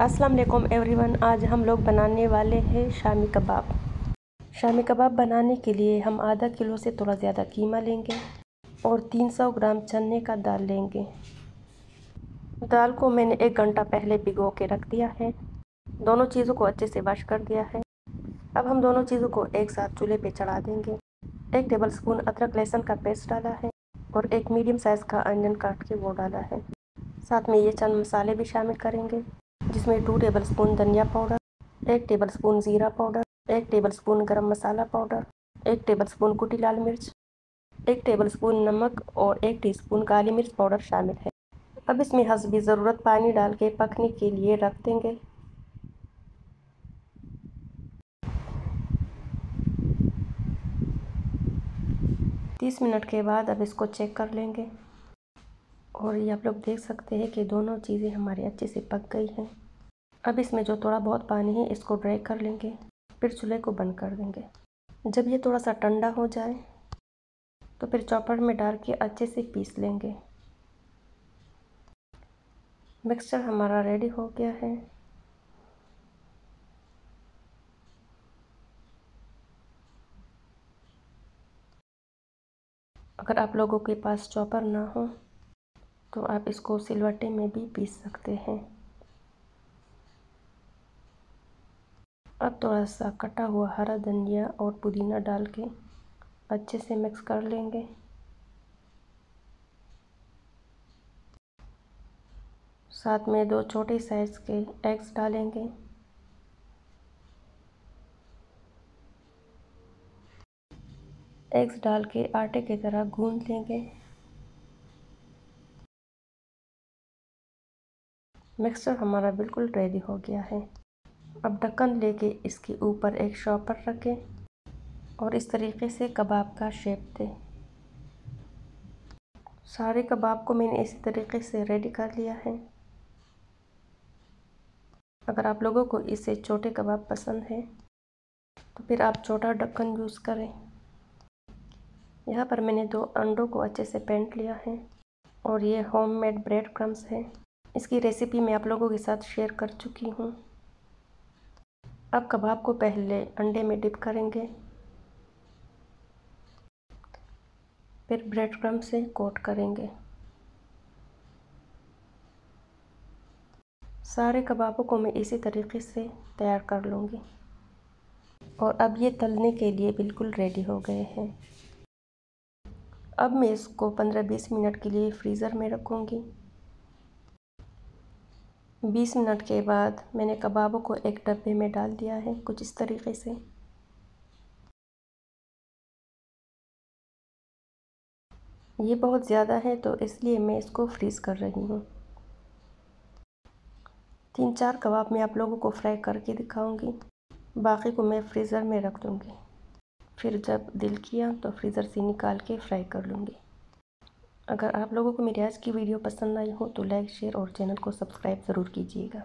अस्सलाम वालेकुम एवरीवन, आज हम लोग बनाने वाले हैं शामी कबाब। शामी कबाब बनाने के लिए हम आधा किलो से थोड़ा ज़्यादा कीमा लेंगे और 300 ग्राम चने का दाल लेंगे। दाल को मैंने एक घंटा पहले भिगो के रख दिया है। दोनों चीज़ों को अच्छे से वॉश कर दिया है। अब हम दोनों चीज़ों को एक साथ चूल्हे पे चढ़ा देंगे। एक टेबल स्पून अदरक लहसुन का पेस्ट डाला है और एक मीडियम साइज़ का अनियन काट के वो डाला है। साथ में ये चंद मसाले भी शामिल करेंगे। जिसमें टू टेबल स्पून धनिया पाउडर एक टेबल स्पून ज़ीरा पाउडर एक tablespoon garam masala powder एक टेबल स्पून कुटी लाल मिर्च, एक टेबल स्पून नमक और एक टीस्पून काली मिर्च पाउडर शामिल है। अब इसमें हसबी ज़रूरत पानी डाल के पकने के लिए रख देंगे। तीस मिनट के बाद अब इसको चेक कर लेंगे। और ये आप लोग देख सकते हैं कि दोनों चीज़ें हमारी अच्छे से पक गई हैं। अब इसमें जो थोड़ा बहुत पानी है, इसको ड्राई कर लेंगे, फिर चूल्हे को बंद कर देंगे। जब ये थोड़ा सा ठंडा हो जाए तो फिर चॉपर में डाल के अच्छे से पीस लेंगे। मिक्सचर हमारा रेडी हो गया है। अगर आप लोगों के पास चॉपर ना हो तो आप इसको सिलवटे में भी पीस सकते हैं। अब थोड़ा सा कटा हुआ हरा धनिया और पुदीना डाल के अच्छे से मिक्स कर लेंगे। साथ में दो छोटे साइज़ के एग्स डालेंगे। एग्स डाल के आटे की तरह गूंद लेंगे। मिक्सचर हमारा बिल्कुल रेडी हो गया है। अब ढक्कन लेके इसके ऊपर एक शॉपर रखें और इस तरीके से कबाब का शेप दें। सारे कबाब को मैंने इसी तरीके से रेडी कर लिया है। अगर आप लोगों को इसे छोटे कबाब पसंद है तो फिर आप छोटा ढक्कन यूज़ करें। यहाँ पर मैंने दो अंडों को अच्छे से पेंट लिया है और ये होममेड ब्रेड क्रम्स है। इसकी रेसिपी मैं आप लोगों के साथ शेयर कर चुकी हूँ। अब कबाब को पहले अंडे में डिप करेंगे। फिर ब्रेड क्रम से कोट करेंगे। सारे कबाबों को मैं इसी तरीके से तैयार कर लूँगी। और अब ये तलने के लिए बिल्कुल रेडी हो गए हैं। अब मैं इसको 15-20 मिनट के लिए फ्रीज़र में रखूँगी। बीस मिनट के बाद मैंने कबाबों को एक डब्बे में डाल दिया है, कुछ इस तरीके से। ये बहुत ज़्यादा है तो इसलिए मैं इसको फ्रीज़ कर रही हूँ। तीन चार कबाब मैं आप लोगों को फ्राई करके दिखाऊँगी। बाकी को मैं फ्रीज़र में रख दूँगी। फिर जब दिल किया तो फ्रीज़र से निकाल के फ्राई कर लूँगी। अगर आप लोगों को मेरी आज की वीडियो पसंद आई हो तो लाइक, शेयर और चैनल को सब्सक्राइब ज़रूर कीजिएगा।